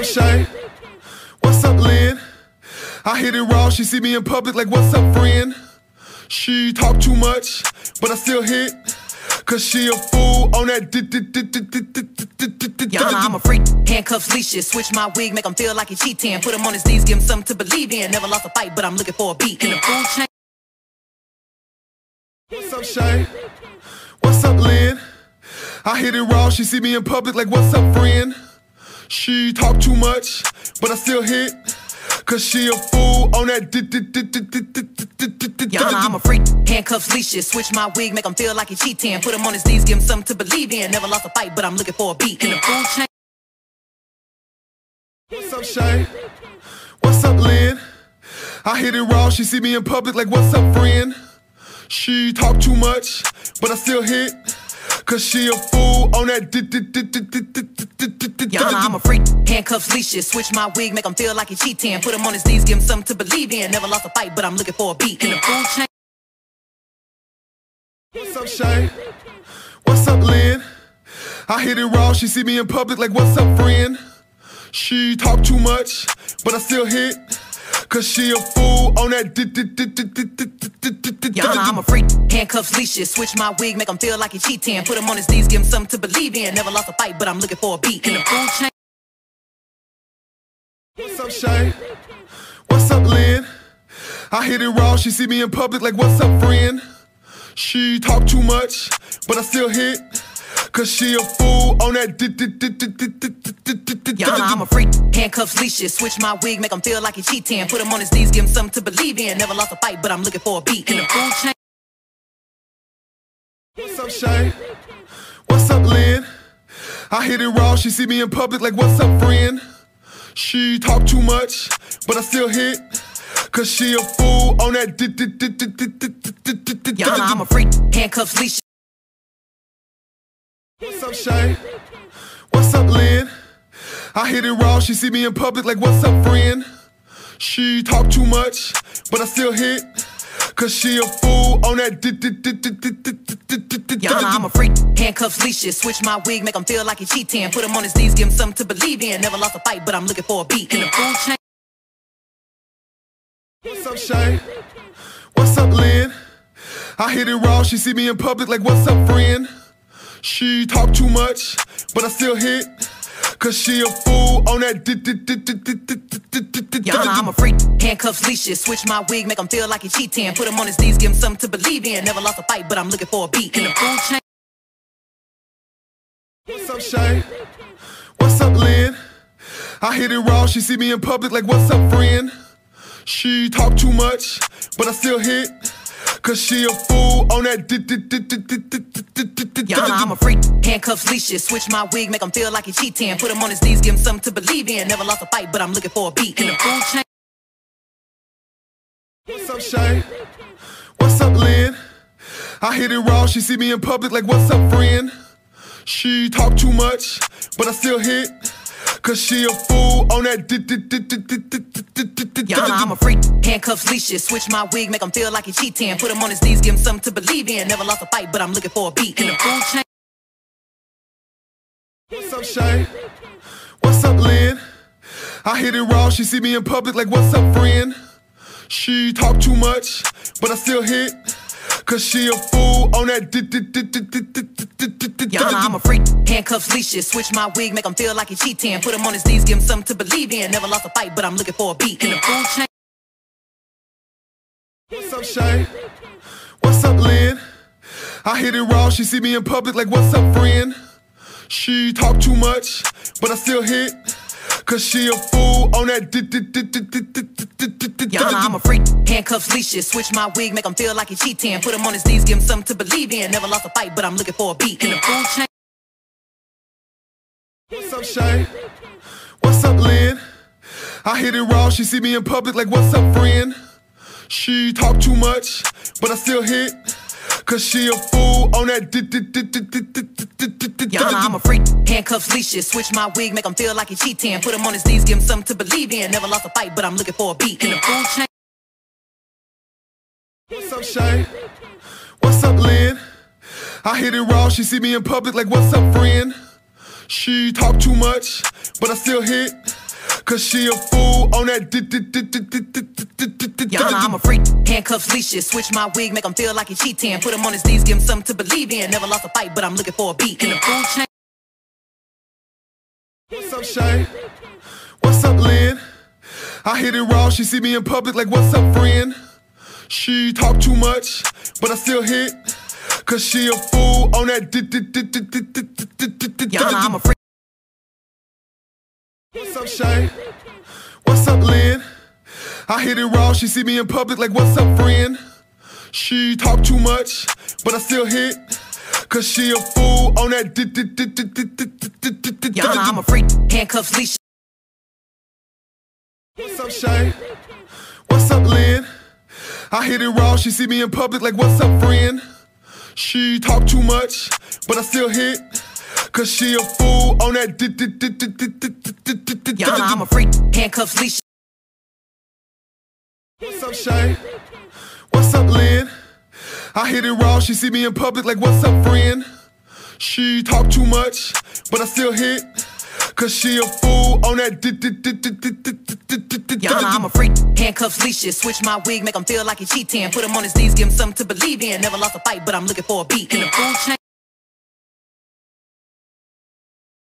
up, Shay? What's up, Lynn? I hit it raw. She see me in public like, what's up, friend? She talk too much, but I still hit. Cause she a fool on that. Know I'm a freak. Handcuffs, leashes. Switch my wig, make him feel like he cheating. Put him on his knees, give him something to believe in. Never lost a fight, but I'm looking for a beat. In the food chain. What's up, Shay? What's up, Lynn? I hit it raw. She see me in public like, what's up, friend? She talk too much, but I still hit. Cause she a fool on that. Know I'm a freak. Handcuffs, leashes. Switch my wig, make him feel like he cheating. Put him on his knees, give him something to believe in. Never lost a fight, but I'm looking for a beat. In the food chain. What's up, Shay? What's up, Lynn? I hit it raw. She see me in public like, what's up, friend? She talk too much, but I still hit. Cause she a fool on that. Y'all know I'm a freak. Handcuffs, leashes. Switch my wig, make him feel like he cheating. Put him on his knees, give him something to believe in. Never lost a fight, but I'm looking for a beat. In the food chain. What's up, Shay? What's up, Lynn? I hit it raw. She see me in public like, what's up, friend? She talk too much, but I still hit. Cause she a fool on that. Know I'm a freak. Handcuffs, leashes. Switch my wig, make him feel like he cheating. Put him on his knees, give him something to believe in. Never lost a fight, but I'm looking for a beat. In the food chain. What's up, Shay? What's up, Lynn? I hit it raw. She see me in public like, what's up, friend? She talk too much, but I still hit. Cause she a fool on that. Y'all, I'm a freak. Handcuffs, leashes. Switch my wig, make him feel like he cheating. Put him on his knees, give him something to believe in. Never lost a fight, but I'm looking for a beat. In the food chain. What's up, Shay? What's up, Lynn? I hit it raw. She see me in public like, what's up, friend? She talk too much, but I still hit. Cause she a fool on that. Y'all know I'm a freak. Handcuffs, leashes. What's up, Shay? What's up, Lynn? I hit it raw. She see me in public like, what's up, friend? She talk too much, but I still hit. Cause she a fool on that. Know I'm a freak. Handcuffs, leashes. Switch my wig, make him feel like he cheating. Put him on his knees, give him something to believe in. Never lost a fight, but I'm looking for a beat. In the food chain. What's up, Shay? What's up, Lynn? I hit it raw. She see me in public like, what's up, friend? She talk too much, but I still hit. Cause she a fool on that. Y'all know I'm a freak. Handcuffs, leashes. Switch my wig, make him feel like he cheating. Put him on his knees, give him something to believe in. Never lost a fight, but I'm looking for a beat. In the food chain. What's up, Shay? What's up, Lynn? I hit it raw. She see me in public like, what's up, friend? She talk too much, but I still hit. Cause she a fool on that. Know I'm a freak. Handcuffs, leashes. Switch my wig, make him feel like he cheating. Put him on his knees, give him something to believe in. Never lost a fight, but I'm looking for a beat. In the food chain. What's up, Shay? What's up, Lynn? I hit it raw. She see me in public like, what's up, friend? She talk too much, but I still hit. Cause she a fool on that. Know I'm a freak. Handcuffs, leashes. Switch my wig, make him feel like he cheating. Put him on his knees, give him something to believe in. Never lost a fight, but I'm looking for a beat. In the food chain. What's up, Shay? What's up, Lynn? I hit it raw. She see me in public like, what's up, friend? She talk too much, but I still hit. Cause she a fool on that. Y'all know I'm a freak. Handcuffs, leashes. Switch my wig, make him feel like he cheating. Put him on his knees, give him something to believe in. Never lost a fight, but I'm looking for a beat. In the food chain. What's up, Shay? What's up, Lynn? I hit it raw. She see me in public like, what's up, friend? She talk too much, but I still hit. Cause she a fool on that. Y'all know I'm a freak. Handcuffs, leashes. Switch my wig, make him feel like he cheating. Put him on his knees, give him something to believe in. Never lost a fight, but I'm looking for a beat. In the food chain. What's up, Shay? What's up, Lynn? I hit it raw. She see me in public like, what's up, friend? She talk too much, but I still hit. Cause she a fool on that. Know I'm a freak. Handcuffs, leashes. Switch my wig, make him feel like he cheating. Put him on his knees, give him something to believe in. Never lost a fight, but I'm looking for a beat. In the food chain. What's up, Shay? What's up, Lynn? I hit it raw. She see me in public like, what's up, friend? She talk too much, but I still hit. Cause she a fool on that. Y'all I'm a freak. Handcuffs, leashes. Switch my wig, make him feel like he cheating. Put him on his knees, give him something to believe in. Never lost a fight, but I'm looking for a beat. In the food chain. What's up, Shay? What's up, Lynn? I hit it raw. She see me in public like, what's up, friend? She talk too much, but I still hit. Cause she a fool on that. Y'all I'm a freak. What's up, Shay? What's up, Lynn? I hit it raw. She see me in public like, what's up, friend? She talk too much, but I still hit. Cause she a fool on that. Y'all I'm a freak. Handcuffs, leashes. What's up, Shay? What's up, Lynn? I hit it raw. She see me in public like, what's up, friend? She talk too much, but I still hit. Cause she a fool on that. Y'all I'm a freak. Handcuffs, leashes. What's up, Shay? What's up, Lynn? I hit it raw. She see me in public like, what's up, friend? She talk too much, but I still hit. Cause she a fool on that. Know I'm a freak. Handcuffs, leashes. Switch my wig, make him feel like he cheating. Put him on his knees, give him something to believe in. Never lost a fight, but I'm looking for a beat. In the food chain.